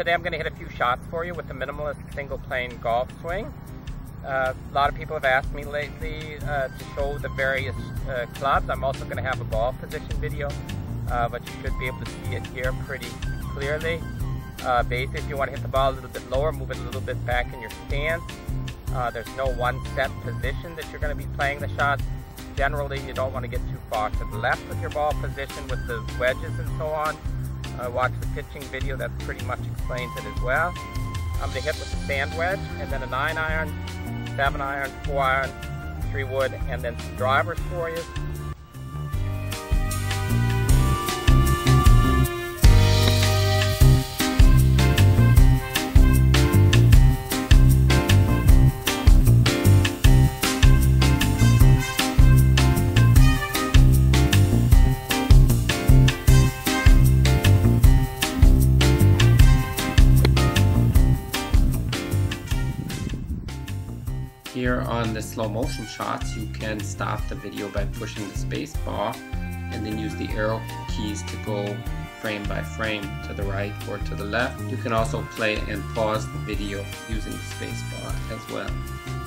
today I'm going to hit a few shots for you with the minimalist single plane golf swing. Uh, a lot of people have asked me lately uh, to show the various uh, clubs. I'm also going to have a ball position video, uh, but you should be able to see it here pretty clearly. Uh, basically, if you want to hit the ball a little bit lower, move it a little bit back in your stance. Uh, there's no one set position that you're going to be playing the shot. Generally, you don't want to get too far to the left with your ball position with the wedges and so on. Uh, watch the pitching video, that pretty much explains it as well. I'm going to hit with the sand wedge and then a 9 iron, 7 iron, 4 iron, 3 wood, and then some drivers for you. Here on the slow motion shots, you can stop the video by pushing the space bar and then use the arrow keys to go frame by frame to the right or to the left. You can also play and pause the video using the space bar as well.